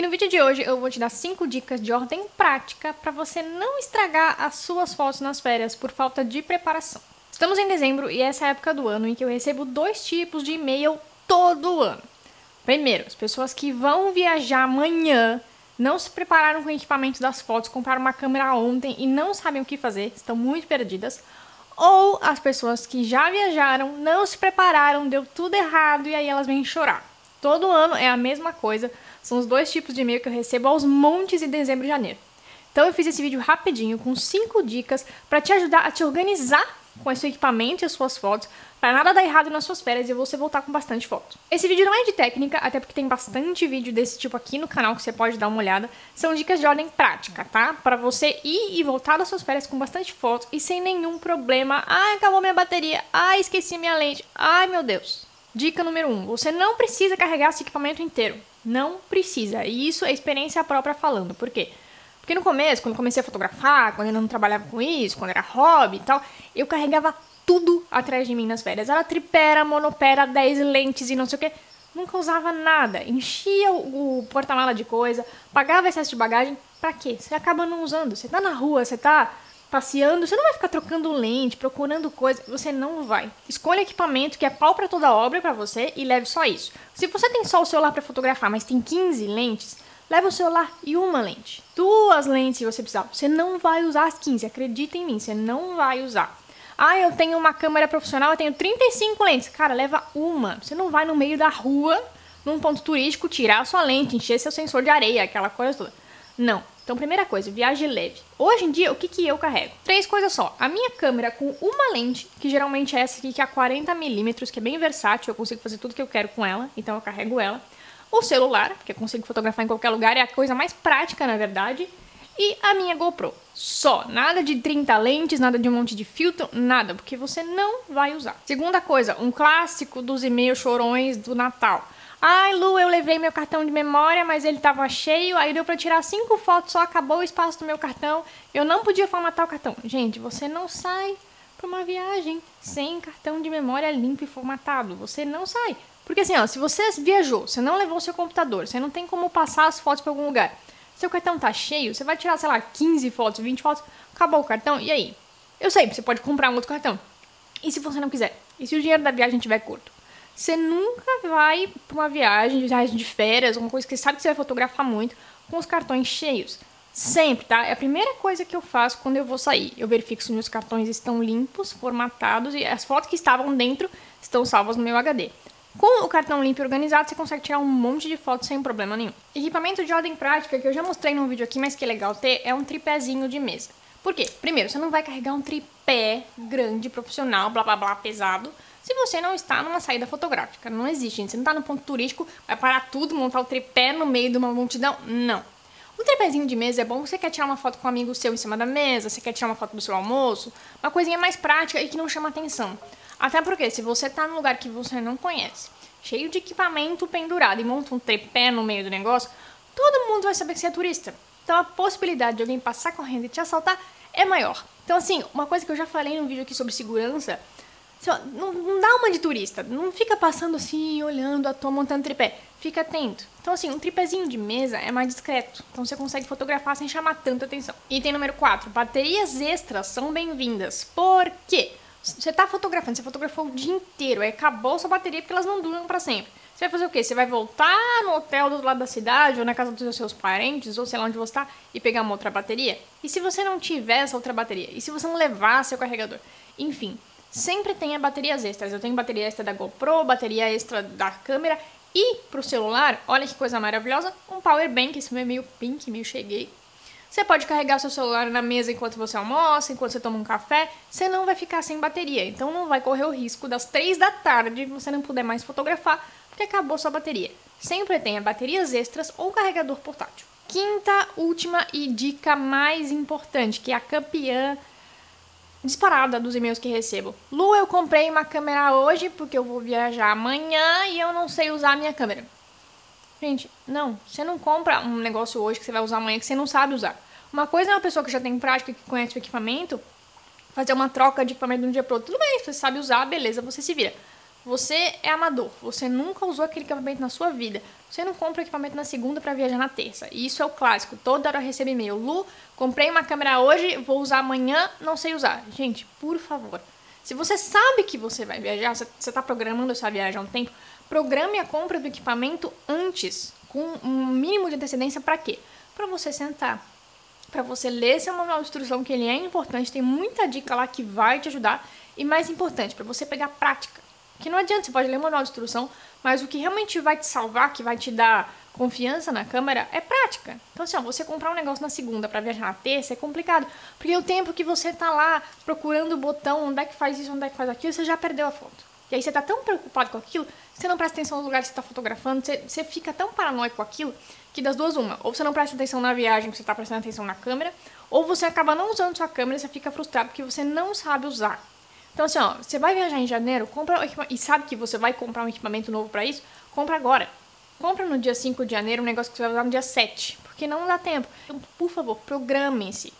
E no vídeo de hoje eu vou te dar 5 dicas de ordem prática para você não estragar as suas fotos nas férias por falta de preparação. Estamos em dezembro e essa é a época do ano em que eu recebo dois tipos de e-mail todo ano. Primeiro, as pessoas que vão viajar amanhã não se prepararam com o equipamento das fotos, compraram uma câmera ontem e não sabem o que fazer, estão muito perdidas. Ou as pessoas que já viajaram, não se prepararam, deu tudo errado e aí elas vêm chorar. Todo ano é a mesma coisa, são os dois tipos de e-mail que eu recebo aos montes em dezembro e janeiro. Então eu fiz esse vídeo rapidinho com 5 dicas para te ajudar a te organizar com esse equipamento e as suas fotos, para nada dar errado nas suas férias e você voltar com bastante fotos. Esse vídeo não é de técnica, até porque tem bastante vídeo desse tipo aqui no canal que você pode dar uma olhada. São dicas de ordem prática, tá? Para você ir e voltar das suas férias com bastante fotos e sem nenhum problema. Ai, acabou minha bateria. Ai, esqueci minha lente. Ai, meu Deus. Dica número 1. Um, você não precisa carregar esse equipamento inteiro. Não precisa. E isso é experiência própria falando. Por quê? Porque no começo, quando comecei a fotografar, quando eu não trabalhava com isso, quando era hobby e tal, eu carregava tudo atrás de mim nas férias. Era tripera, monopera, 10 lentes e não sei o que. Nunca usava nada. Enchia o, o porta-mala de coisa, pagava excesso de bagagem. Pra quê? Você acaba não usando. Você tá na rua, você tá passeando, você não vai ficar trocando lente, procurando coisa, você não vai. Escolha equipamento que é pau para toda obra para você e leve só isso. Se você tem só o celular para fotografar, mas tem 15 lentes, leva o celular e uma lente. Duas lentes se você precisar. Você não vai usar as 15, acredita em mim, você não vai usar. Ah, eu tenho uma câmera profissional, eu tenho 35 lentes. Cara, leva uma. Você não vai no meio da rua, num ponto turístico, tirar a sua lente, encher seu sensor de areia, aquela coisa toda. Não. Então, primeira coisa, viagem leve. Hoje em dia, o que, que eu carrego? Três coisas só. A minha câmera com uma lente, que geralmente é essa aqui, que é a 40mm, que é bem versátil, eu consigo fazer tudo que eu quero com ela, então eu carrego ela o celular, que eu consigo fotografar em qualquer lugar, é a coisa mais prática, na verdade, e a minha GoPro. Só, nada de 30 lentes, nada de um monte de filtro, nada, porque você não vai usar. Segunda coisa, um clássico dos e-mails chorões do Natal. Ai, Lu, eu levei meu cartão de memória, mas ele tava cheio, aí deu para tirar cinco fotos, só acabou o espaço do meu cartão. Eu não podia formatar o cartão. Gente, você não sai para uma viagem sem cartão de memória limpo e formatado. Você não sai. Porque assim, ó, se você viajou, você não levou seu computador, você não tem como passar as fotos para algum lugar. Seu cartão tá cheio, você vai tirar, sei lá, 15 fotos, 20 fotos, acabou o cartão, e aí? Eu sei, você pode comprar um outro cartão. E se você não quiser? E se o dinheiro da viagem estiver curto? Você nunca vai para uma viagem, viagem de férias, uma coisa que você sabe que você vai fotografar muito, com os cartões cheios. Sempre, tá? É a primeira coisa que eu faço quando eu vou sair. Eu verifico se meus cartões estão limpos, formatados e as fotos que estavam dentro estão salvas no meu HD. Com o cartão limpo e organizado, você consegue tirar um monte de fotos sem problema nenhum. Equipamento de ordem prática, que eu já mostrei num vídeo aqui, mas que é legal ter, é um tripézinho de mesa. Por quê? Primeiro, você não vai carregar um tripé grande, profissional, blá blá blá, pesado, se você não está numa saída fotográfica. Não existe, gente. Você não está no ponto turístico, vai parar tudo, montar o tripé no meio de uma multidão. Não. Um tripézinho de mesa é bom, você quer tirar uma foto com um amigo seu em cima da mesa, você quer tirar uma foto do seu almoço, uma coisinha mais prática e que não chama atenção. Até porque se você tá num lugar que você não conhece, cheio de equipamento pendurado e monta um tripé no meio do negócio, todo mundo vai saber que você é turista. Então a possibilidade de alguém passar correndo e te assaltar é maior. Então assim, uma coisa que eu já falei num vídeo aqui sobre segurança, assim, não, não, dá uma de turista, não fica passando assim, olhando a tua montando tripé. Fica atento. Então, assim, um tripézinho de mesa é mais discreto. Então você consegue fotografar sem chamar tanta atenção. Item número 4. Baterias extras são bem-vindas. Por quê? Você tá fotografando, você fotografou o dia inteiro, aí acabou sua bateria porque elas não duram para sempre. Você vai fazer o quê? Você vai voltar no hotel do outro lado da cidade, ou na casa dos seus parentes, ou sei lá onde você está, e pegar uma outra bateria? E se você não tiver essa outra bateria? E se você não levar seu carregador? Enfim, sempre tenha baterias extras. Eu tenho bateria extra da GoPro, bateria extra da câmera, e pro celular, olha que coisa maravilhosa, um power bank, esse é meio pink, meio cheguei, você pode carregar seu celular na mesa enquanto você almoça, enquanto você toma um café, você não vai ficar sem bateria. Então não vai correr o risco das 3 da tarde você não puder mais fotografar porque acabou sua bateria. Sempre tenha baterias extras ou carregador portátil. Quinta, última e dica mais importante, que é a campeã disparada dos e-mails que recebo. Lu, eu comprei uma câmera hoje porque eu vou viajar amanhã e eu não sei usar a minha câmera. Gente, não. Você não compra um negócio hoje que você vai usar amanhã que você não sabe usar. Uma coisa é uma pessoa que já tem prática, que conhece o equipamento, fazer uma troca de equipamento de um dia pro outro. Tudo bem, você sabe usar, beleza, você se vira. Você é amador, você nunca usou aquele equipamento na sua vida. Você não compra equipamento na segunda para viajar na terça. E isso é o clássico. Toda hora eu recebo e-mail. Lu, comprei uma câmera hoje, vou usar amanhã, não sei usar. Gente, por favor. Se você sabe que você vai viajar, você está programando essa viagem há um tempo, programe a compra do equipamento antes, com um mínimo de antecedência para quê? Para você sentar, para você ler seu manual de instrução, que ele é importante, tem muita dica lá que vai te ajudar. E mais importante, para você pegar prática. Que não adianta, você pode ler o manual de instrução, mas o que realmente vai te salvar, que vai te dar confiança na câmera, é prática. Então, assim, ó, você comprar um negócio na segunda para viajar na terça é complicado. Porque o tempo que você tá lá procurando o botão, onde é que faz isso, onde é que faz aquilo, você já perdeu a foto. E aí você tá tão preocupado com aquilo, você não presta atenção nos lugares que você tá fotografando, você, você fica tão paranoico com aquilo, que das duas uma. Ou você não presta atenção na viagem, você tá prestando atenção na câmera, ou você acaba não usando sua câmera e você fica frustrado porque você não sabe usar. Então, assim, ó, você vai viajar em janeiro, compra e sabe que você vai comprar um equipamento novo para isso, compra agora. Compra no dia 5 de janeiro um negócio que você vai usar no dia 7, porque não dá tempo. Então, por favor, programem-se.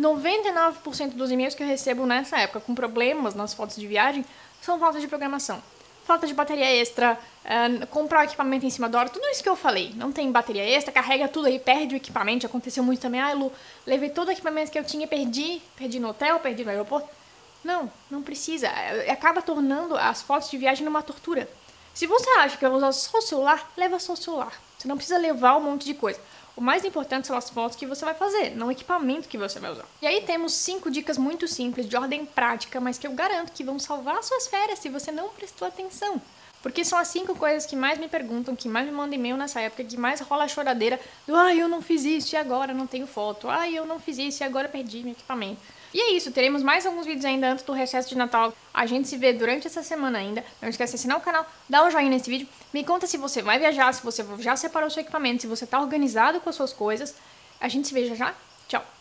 99% dos e-mails que eu recebo nessa época com problemas nas fotos de viagem são falta de programação. Falta de bateria extra, uh, comprar o equipamento em cima da hora, tudo isso que eu falei. Não tem bateria extra, carrega tudo aí, perde o equipamento. Aconteceu muito também. Ah, Lu, levei todo o equipamento que eu tinha, perdi. Perdi no hotel, perdi no aeroporto não, não precisa. É, acaba tornando as fotos de viagem numa tortura. Se você acha que vai usar só o celular, leva só o celular. Você não precisa levar um monte de coisa. O mais importante são as fotos que você vai fazer, não o equipamento que você vai usar. E aí temos cinco dicas muito simples, de ordem prática, mas que eu garanto que vão salvar suas férias se você não prestou atenção. Porque são as cinco coisas que mais me perguntam, que mais me mandam e-mail nessa época, que mais rola a choradeira do ai, ah, eu não fiz isso e agora não tenho foto. Ai, ah, eu não fiz isso e agora perdi meu equipamento. E é isso, teremos mais alguns vídeos ainda antes do recesso de Natal. A gente se vê durante essa semana ainda. Não esquece de assinar o canal, dá um joinha nesse vídeo. Me conta se você vai viajar, se você já separou seu equipamento, se você está organizado com as suas coisas. A gente se vê já já. Tchau!